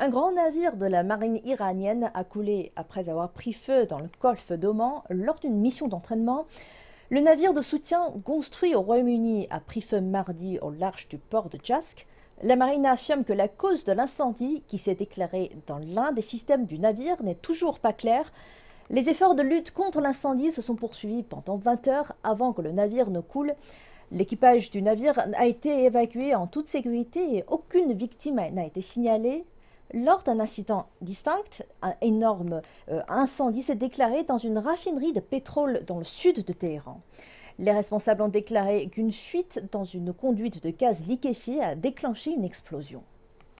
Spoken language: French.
Un grand navire de la marine iranienne a coulé après avoir pris feu dans le golfe d'Oman lors d'une mission d'entraînement. Le navire de soutien construit au Royaume-Uni a pris feu mardi au large du port de Jask. La marine affirme que la cause de l'incendie, qui s'est déclaré dans l'un des systèmes du navire, n'est toujours pas claire. Les efforts de lutte contre l'incendie se sont poursuivis pendant 20 heures avant que le navire ne coule. L'équipage du navire a été évacué en toute sécurité et aucune victime n'a été signalée. Lors d'un incident distinct, un énorme euh, incendie s'est déclaré dans une raffinerie de pétrole dans le sud de Téhéran. Les responsables ont déclaré qu'une fuite dans une conduite de gaz liquéfié a déclenché une explosion.